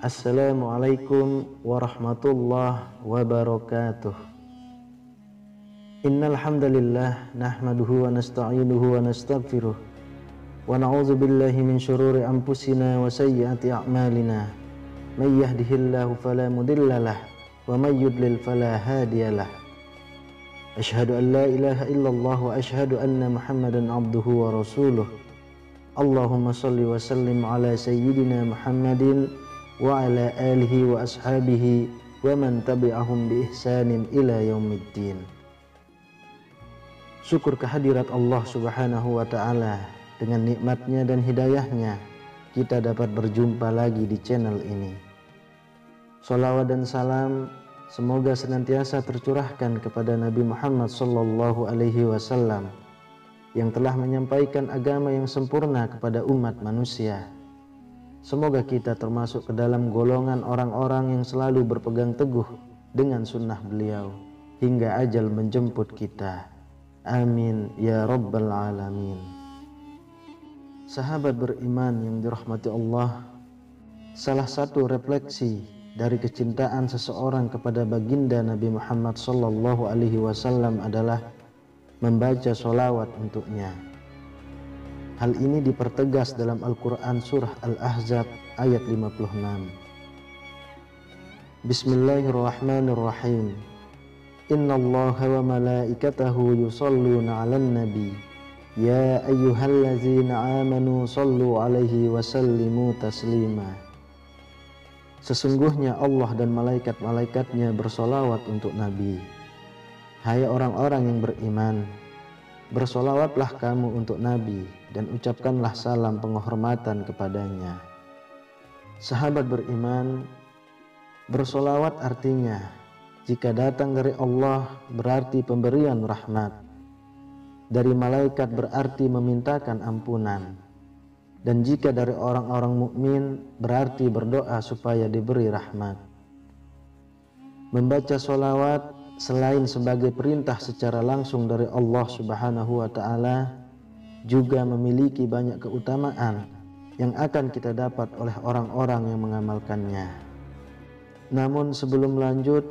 Assalamualaikum warahmatullahi wabarakatuh Innal hamdalillah nahmaduhu wa nasta'inuhu wa nastaghfiruh wa na'udzu billahi min shururi anfusina wa sayyiati a'malina may yahdihillahu fala mudhillalah wa may yudlil fala hadiyalah Ashhadu an la ilaha illallah wa ashhadu anna Muhammadan abduhu wa rasuluh Allahumma salli wa sallim ala sayyidina Muhammadin wa ala alihi wa ashabihi wa man tabi'ahum bi ihsanin ila yaumiddin. Syukur kehadirat Allah Subhanahu wa taala dengan nikmatnya dan hidayahnya kita dapat berjumpa lagi di channel ini. Salawat dan salam semoga senantiasa tercurahkan kepada Nabi Muhammad sallallahu alaihi wasallam yang telah menyampaikan agama yang sempurna kepada umat manusia. Semoga kita termasuk ke dalam golongan orang-orang yang selalu berpegang teguh dengan sunnah beliau hingga ajal menjemput kita. Amin ya rabbal alamin. Sahabat beriman yang dirahmati Allah, salah satu refleksi dari kecintaan seseorang kepada baginda Nabi Muhammad sallallahu alaihi wasallam adalah membaca solawat untuknya. Hal ini dipertegas dalam Al-Quran Surah Al-Ahzab ayat 56. Bismillahirrahmanirrahim. Inna Allah wa malaikatahu yusalluna ala nabi. Ya ayyuhallazina amanu sallu alaihi wa sallimu taslima. Sesungguhnya Allah dan malaikat-malaikatnya bersolawat untuk Nabi. Hai orang-orang yang beriman, bersolawatlah kamu untuk Nabi dan ucapkanlah salam penghormatan kepadanya. Sahabat beriman, bersolawat artinya jika datang dari Allah berarti pemberian rahmat, dari malaikat berarti memintakan ampunan, dan jika dari orang-orang mukmin berarti berdoa supaya diberi rahmat. Membaca solawat selain sebagai perintah secara langsung dari Allah Subhanahu wa taala juga memiliki banyak keutamaan yang akan kita dapat oleh orang-orang yang mengamalkannya. Namun sebelum lanjut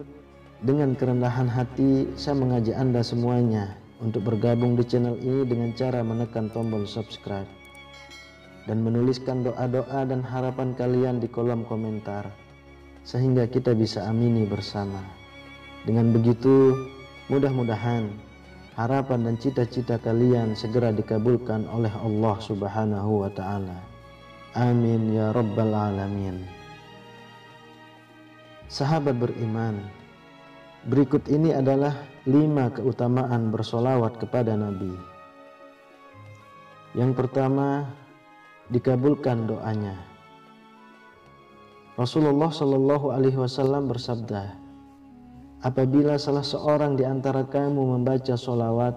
dengan kerendahan hati saya mengajak Anda semuanya untuk bergabung di channel ini dengan cara menekan tombol subscribe dan menuliskan doa-doa dan harapan kalian di kolom komentar sehingga kita bisa amini bersama. Dengan begitu, mudah-mudahan harapan dan cita-cita kalian segera dikabulkan oleh Allah Subhanahu wa taala. Amin ya rabbal alamin. Sahabat beriman, berikut ini adalah lima keutamaan bersolawat kepada Nabi. Yang pertama, dikabulkan doanya. Rasulullah Shallallahu Alaihi Wasallam bersabda, apabila salah seorang di antara kamu membaca solawat,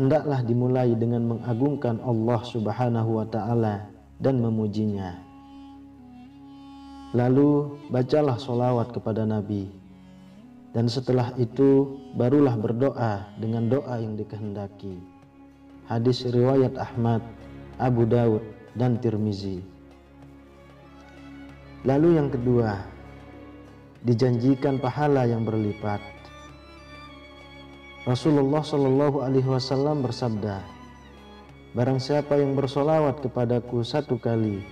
hendaklah dimulai dengan mengagungkan Allah Subhanahu wa Ta'ala dan memujinya. Lalu bacalah solawat kepada Nabi, dan setelah itu barulah berdoa dengan doa yang dikehendaki. Hadis riwayat Ahmad, Abu Daud, dan Tirmizi. Lalu yang kedua, dijanjikan pahala yang berlipat. Rasulullah Shallallahu Alaihi Wasallam bersabda, Barang siapa yang bersolawat kepadaku satu kali,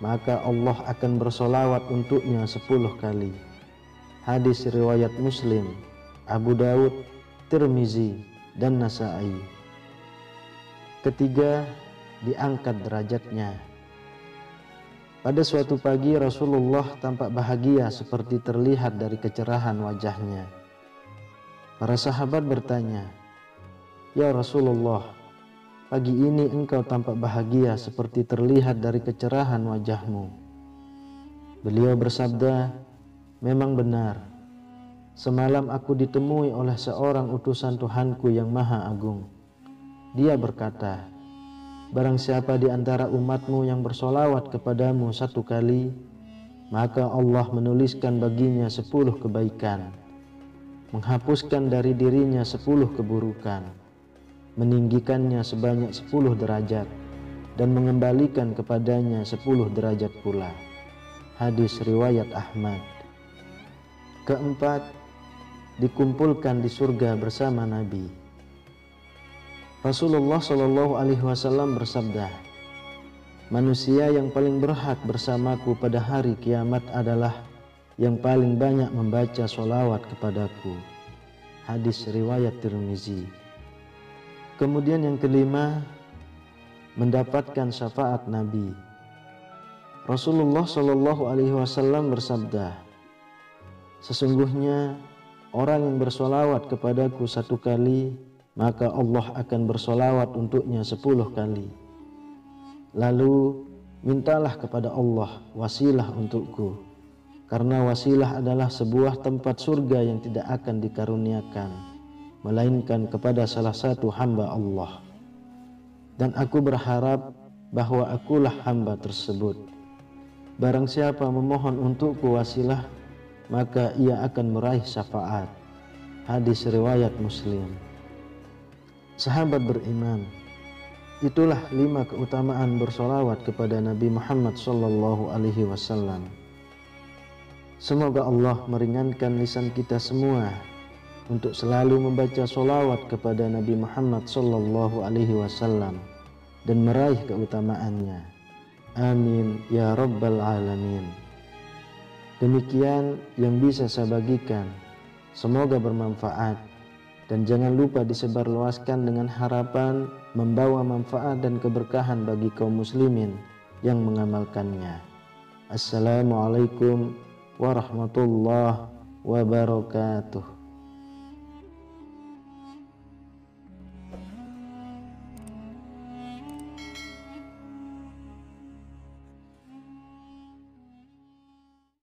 maka Allah akan bersolawat untuknya sepuluh kali. Hadis riwayat Muslim, Abu Daud, Tirmizi, dan Nasai. Ketiga, diangkat derajatnya. Pada suatu pagi Rasulullah tampak bahagia seperti terlihat dari kecerahan wajahnya. Para sahabat bertanya, "Ya Rasulullah, pagi ini engkau tampak bahagia seperti terlihat dari kecerahan wajahmu." Beliau bersabda, "Memang benar. Semalam aku ditemui oleh seorang utusan Tuhanku yang maha agung. Dia berkata, Barang siapa di antara umatmu yang bersolawat kepadamu satu kali, maka Allah menuliskan baginya sepuluh kebaikan, menghapuskan dari dirinya sepuluh keburukan, meninggikannya sebanyak sepuluh derajat, dan mengembalikan kepadanya sepuluh derajat pula. Hadis riwayat Ahmad. Keempat, dikumpulkan di surga bersama Nabi. Rasulullah Shallallahu Alaihi Wasallam bersabda, manusia yang paling berhak bersamaku pada hari kiamat adalah yang paling banyak membaca solawat kepadaku. Hadis riwayat Tirmizi. Kemudian yang kelima, mendapatkan syafaat Nabi. Rasulullah Shallallahu Alaihi Wasallam bersabda, sesungguhnya Orang yang bersolawat kepadaku satu kali, maka Allah akan bersolawat untuknya sepuluh kali. Lalu mintalah kepada Allah wasilah untukku, karena wasilah adalah sebuah tempat surga yang tidak akan dikaruniakan, melainkan kepada salah satu hamba Allah. Dan aku berharap bahwa akulah hamba tersebut. Barang siapa memohon untukku wasilah, maka ia akan meraih syafaat. Hadis riwayat Muslim. Sahabat beriman, itulah lima keutamaan bersolawat kepada Nabi Muhammad Sallallahu Alaihi Wasallam. Semoga Allah meringankan lisan kita semua untuk selalu membaca solawat kepada Nabi Muhammad Sallallahu Alaihi Wasallam dan meraih keutamaannya. Amin ya Rabbal Alamin. Demikian yang bisa saya bagikan. Semoga bermanfaat dan jangan lupa disebarluaskan dengan harapan membawa manfaat dan keberkahan bagi kaum muslimin yang mengamalkannya. Assalamualaikum warahmatullahi wabarakatuh.